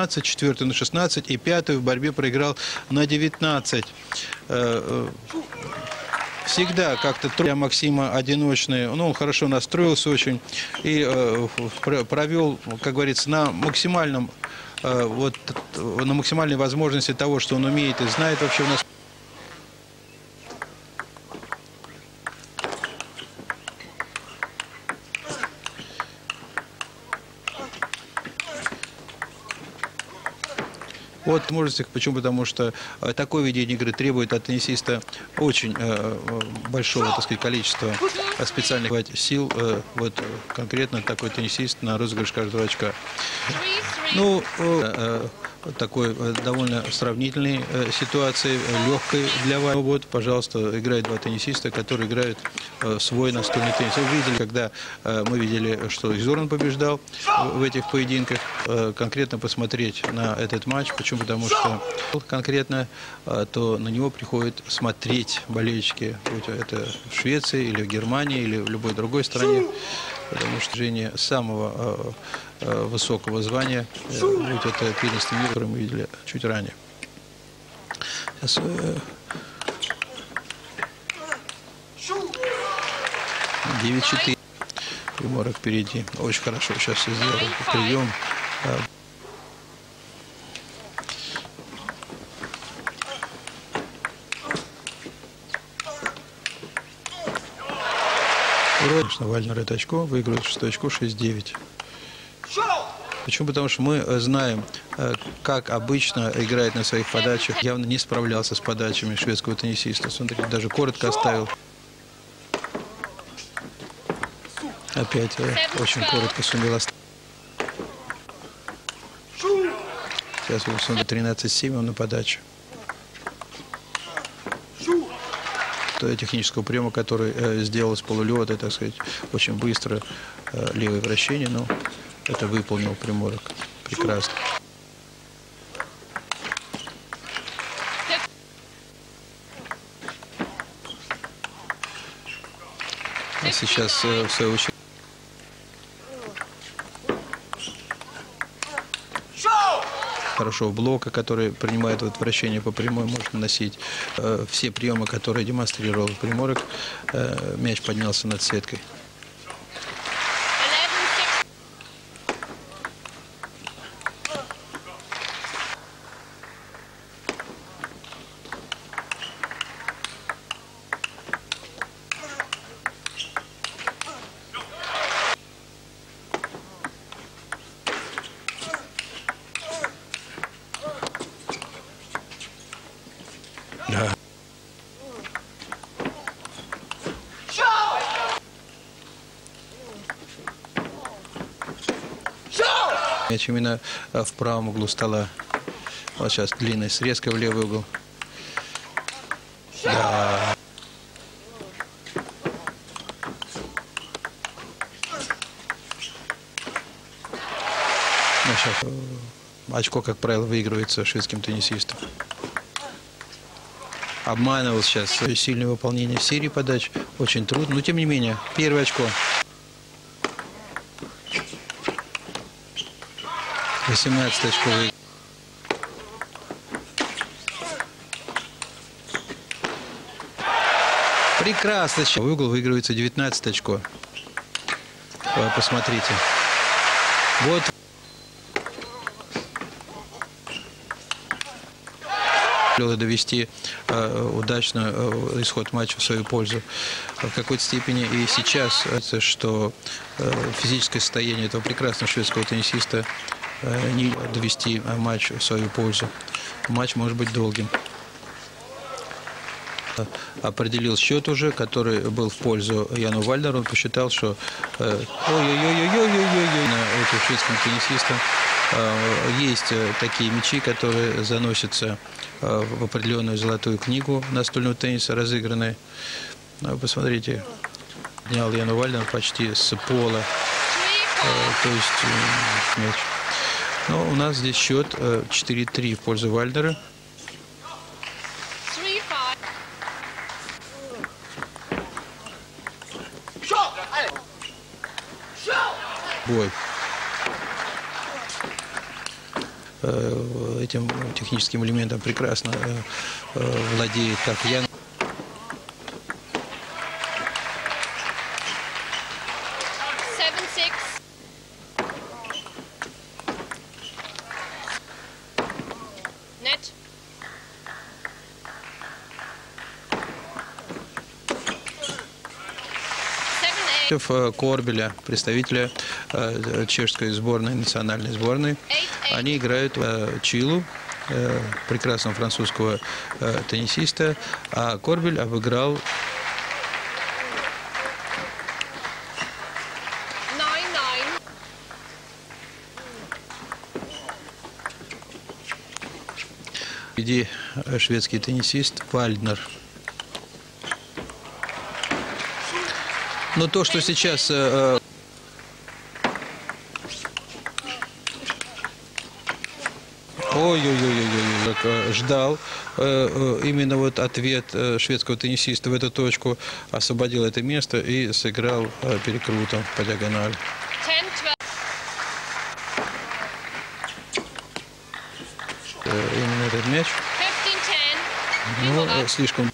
15, четвертую на 16 и пятую в борьбе проиграл на 19. Э, э, Всегда как-то трудно Максима одиночный, ну, он хорошо настроился очень и э, пр- провел, как говорится, на максимальном, вот, на максимальной возможности того, что он умеет и знает вообще у нас. Вот возможностях. Почему? Потому что э, такое ведение игры требует от теннисиста очень э, э, большого, так сказать, количества специальных сил. Вот конкретно такой теннисист на розыгрыш каждого очка. Ну, такой э, довольно сравнительной э, ситуации, э, легкой для вас. Вот, пожалуйста, играют два теннисиста, которые играют свой настольный теннис. Вы видели, когда мы видели, что Изорн побеждал в этих поединках, конкретно посмотреть на этот матч. Почему? Потому что конкретно, то на него приходят смотреть болельщики, будь это в Швеции или в Германии или в любой другой стране. Потому что Женя самого высокого звания, э, будь это первенство мира, которое мы видели чуть ранее. Сейчас, э, 9-4. Приморок впереди. Очень хорошо сейчас все сделал. Прием. э, Конечно, Вальнер это очко, выигрывает шестое очко 6-9. Почему? Потому что мы э, знаем, э, как обычно играет на своих подачах. Явно не справлялся с подачами шведского теннисиста. Смотрите, даже коротко оставил. Опять э, очень коротко сумел оставить. Сейчас у Александра 13-7, он на подаче. То технического приема, который э, сделал с полулета, так сказать, очень быстро э, левое вращение, но это выполнил Приморок. Прекрасно. А сейчас, э, в свою очередь, хорошего блока, который принимает вот вращение по прямой, может наносить. Э, все приемы, которые демонстрировал Приморок, э, мяч поднялся над сеткой. Да. Мяч именно э, в правом углу стола. Вот сейчас длинная срезка в левый угол. Да. Ну, сейчас э, очко, как правило, выигрывается шведским теннисистом. Обманывал сейчас сильное выполнение серии подач. Очень трудно, но тем не менее, первое очко. 18 очко выиграл. Прекрасно. В угол выигрывается 19 очко. Э, Посмотрите. Вот довести э, удачно э, исход матча в свою пользу. В какой-то степени и сейчас, это, что э, физическое состояние этого прекрасного шведского теннисиста э, не довести э, матч в свою пользу. Матч может быть долгим. Э, Определил счет уже, который был в пользу Яну Вальдеру. Он посчитал, что э, ой-ой-ой-ой-ой-ой-ой теннисистом э, есть э, такие мячи, которые заносятся э, в определенную золотую книгу настольного тенниса, разыгранные. Ну, Посмотрите, снял Яну Вальдер почти с пола, э, то есть э, мяч. Но у нас здесь счет э, 4-3 в пользу Вальдера. Бой. э, этим техническим элементом прекрасно э, э, владеет, как я. Против э, Корбеля, представителя э, чешской сборной, национальной сборной. Они играют э, Чилу, прекрасного французского теннисиста, а Корбель обыграл э, шведский теннисист Вальднер. Но то, что сейчас э, э, Ой-ой-ой-ой-ой, как, э, ждал именно вот ответ шведского теннисиста в эту точку, освободил это место и сыграл перекрутом по диагонали. Именно этот мяч. Ну, слишком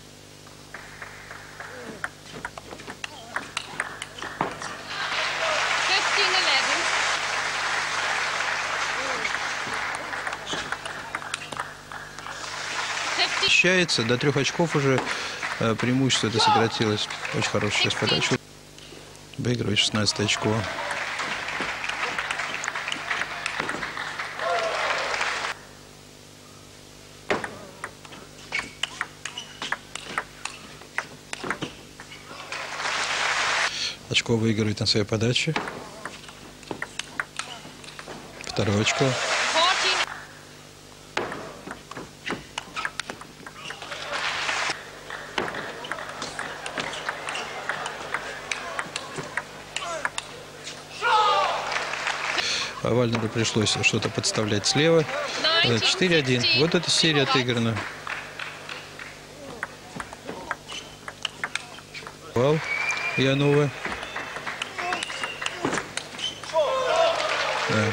Ощущается, до трех очков уже э, преимущество это сократилось. Очень хорошая сейчас подача. Выигрывает 16 очко. Очко выигрывает на своей подаче. Второе очко. Пришлось что-то подставлять слева. Э, 4-1. Вот эта серия отыграна. Вал Янова. Да.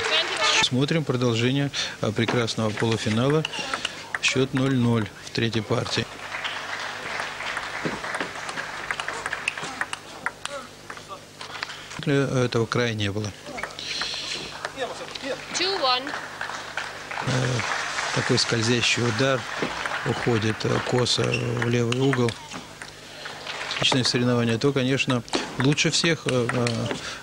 Смотрим продолжение а, прекрасного полуфинала. Счет 0-0 в третьей партии. Э, Этого края не было. Такой скользящий удар уходит э, косо в левый угол. Отличное соревнование. То, конечно, лучше всех, э,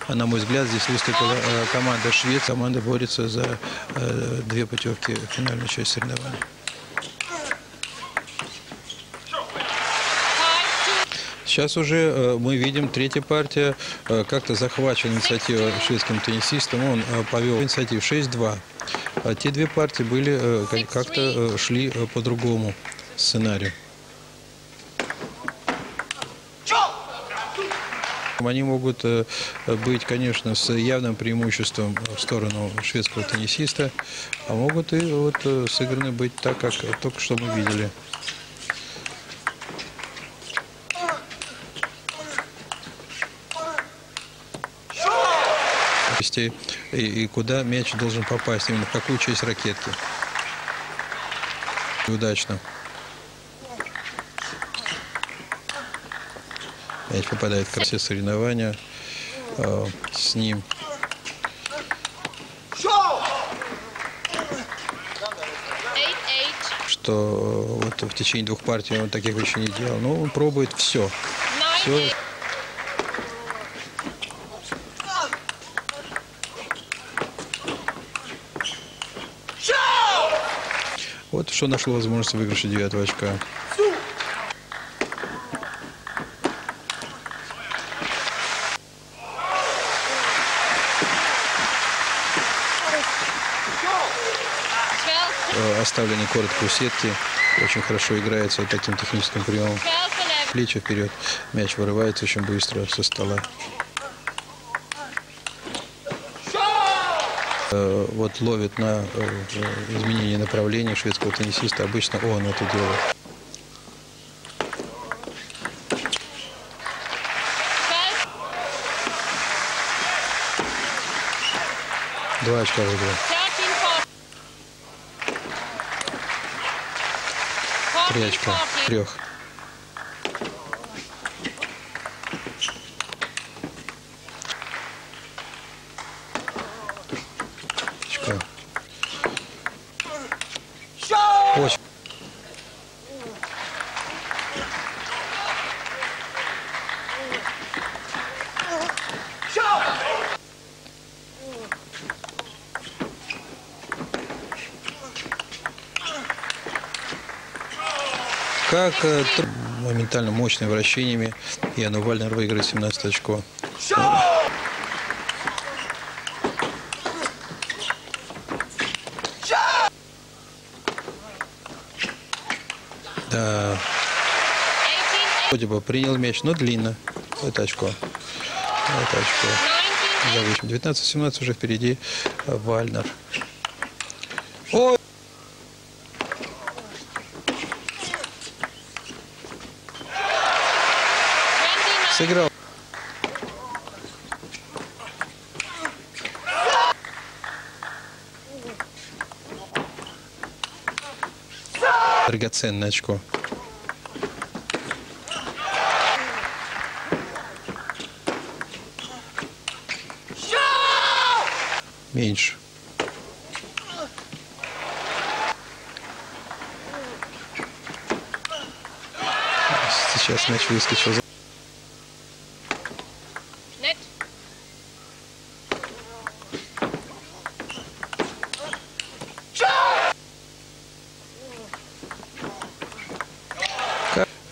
э, на мой взгляд, здесь выступила команда Швеции. Команда борется за две путевки в финальную часть соревнований. Сейчас уже мы видим, третья партия как-то захвачена инициатива шведским теннисистом. Он повел инициативу 6-2. А те две партии были как- как-то шли по другому сценарию. Они могут э, быть, конечно, с явным преимуществом в сторону шведского теннисиста, а могут и вот э, сыграны быть так, как только что мы видели. Вести И, и куда мяч должен попасть, именно в какую часть ракетки. Удачно. Мяч попадает в красе соревнования. э, с ним что э, вот в течение двух партий он таких еще не делал. Ну, он пробует все. Все. Что нашло возможность выигрыша девятого очка. Twelve. Э, Оставленный коротко у сетки. Очень хорошо играется таким техническим приемом. Плечи вперед. Мяч вырывается очень быстро со стола. Э, вот ловит на э, э, изменение направления шведского теннисиста. Обычно он это делает. Два очка выиграл. Три очка. Трех. Как э, моментально мощными вращениями Яну Вальнер выиграет 17 очков. Да, 18, вроде бы принял мяч, но длинно. Это очко. Это очко. 19, За 8. 19-17 уже впереди Вальнер. Сыграл. Драгоценное очко. Меньше. Сейчас мяч выскочил.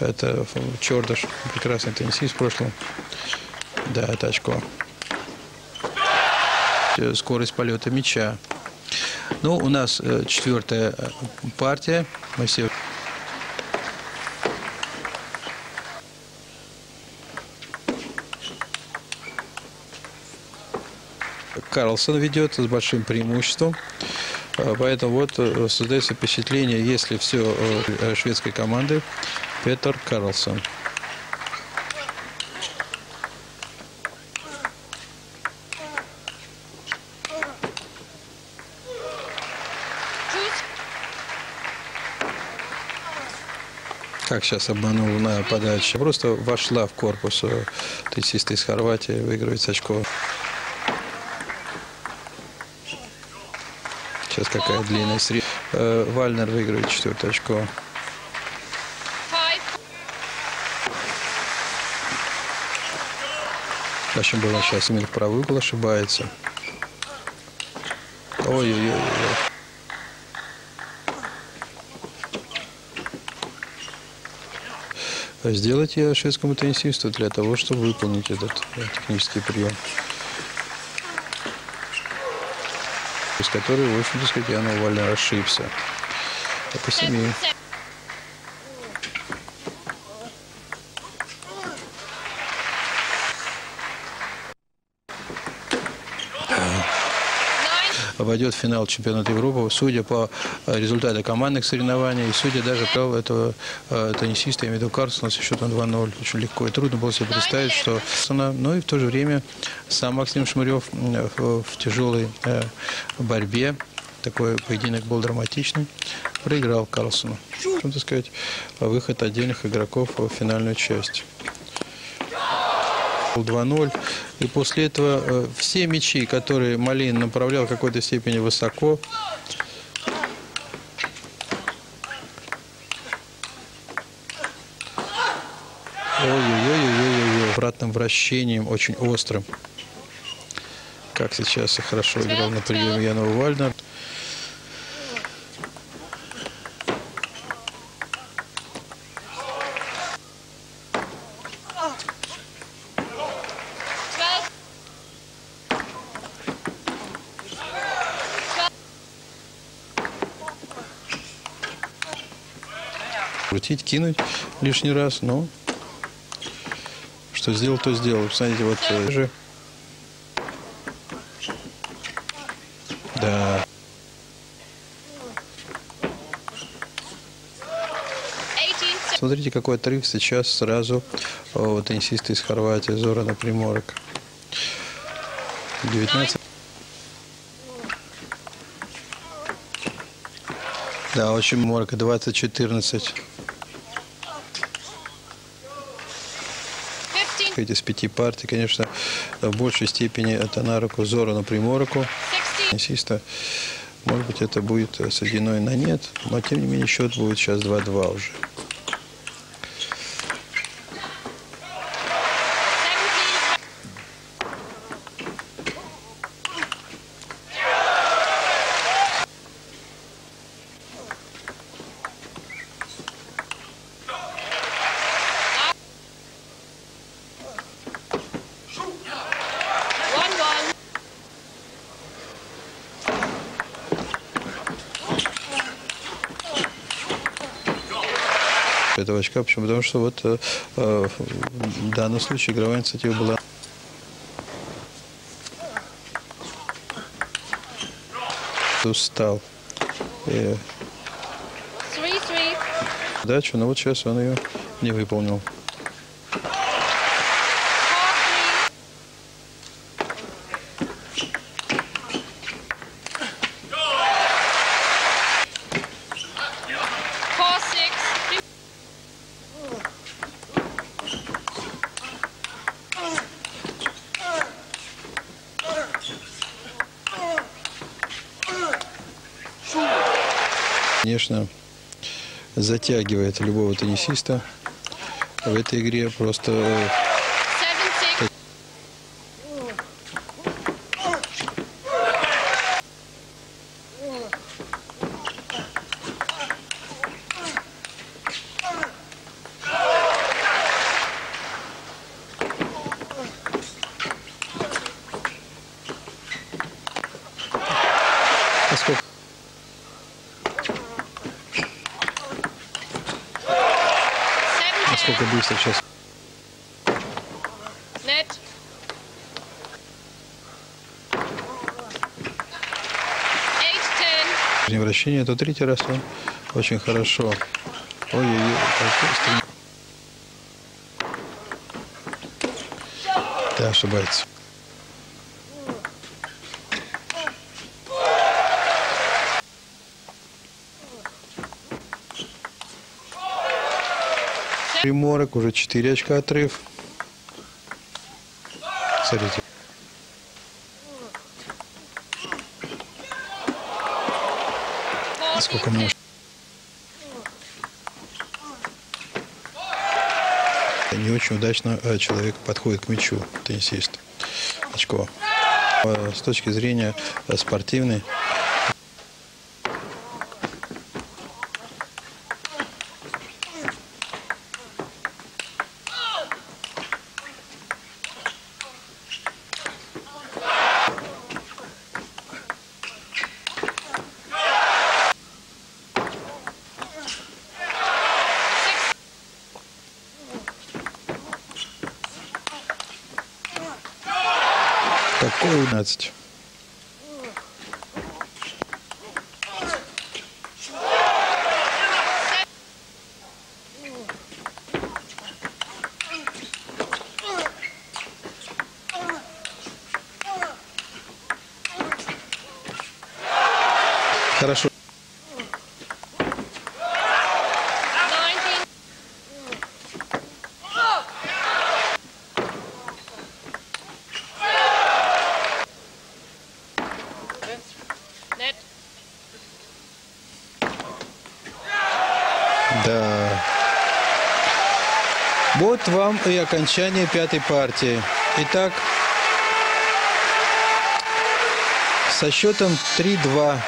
Это Чордаш, прекрасный теннисист в прошлом. Да, это очко. Э, Скорость полета мяча. Ну, у нас э, четвертая э, партия. Мы все... Карлсон ведет с большим преимуществом. Поэтому вот создается впечатление, если все шведской команды, Петер Карлсон. Как сейчас обманул на подаче. Просто вошла в корпус э, теннисиста из Хорватии, выигрывает очко. Сейчас какая длинная сред... Э, Вальнер выигрывает четвертое очко. Очень было сейчас именно в правый угол ошибается. Ой-ой-ой. Сделайте шведскому теннисисту для того, чтобы выполнить этот э, технический прием. Из которой, в общем-то, сказать, я Вальнер ошибся. Это семьи. Войдет в финал чемпионата Европы, судя по э, результатам командных соревнований, и судя даже по этого э, теннисиста, я имею в виду Карлсона, со счетом 2-0, очень легко и трудно было себе представить, что... Ну и в то же время сам Максим Шмырев м, в, тяжелой э, борьбе, такой поединок был драматичный, проиграл Карлсону. Что сказать, выход отдельных игроков в финальную часть. 2-0. И после этого э, все мячи, которые Малин направлял в какой-то степени высоко, Ой-ой-ой-ой-ой, обратным вращением, очень острым. Как сейчас и хорошо играл на приеме Янова Вальнер. Крутить, кинуть лишний раз, но что сделал, то сделал. Смотрите, вот э, же. Да, смотрите, какой отрыв сейчас сразу у теннисиста из Хорватии Зорана Приморок. 19. Да, очень морка, 20-14. Сказать, из пяти партий, конечно, в большей степени это на руку Зорану Примороку, 16. теннисиста. Может быть, это будет сведено и на нет, но тем не менее счет будет сейчас 2-2 уже. Этого очка. Почему? Потому что вот э, э, в данном случае игровая инициатива была устал э, Three three. дачу, но вот сейчас он ее не выполнил. Конечно, затягивает любого теннисиста в этой игре. Просто э, Seven six. а сколько Seven ten. насколько быстро сейчас Net. Eight ten. не вращение, то третий раз он очень хорошо. Ой-ой-ой, Да, ошибается. Приморок, уже 4 очка отрыв. Смотрите. Сколько может. Не очень удачно э, человек подходит к мячу, теннисист. Очко. Э, С точки зрения э, спортивной, какой 12. Хорошо. Да. Вот вам и окончание пятой партии. Итак, со счетом 3-2